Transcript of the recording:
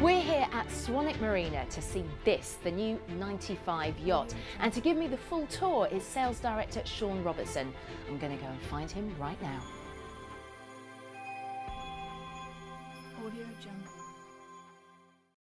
We're here at Swanwick Marina to see this, the new 95 yacht. And to give me the full tour is sales director Sean Robertson. I'm going to go and find him right now. Audio Jungle.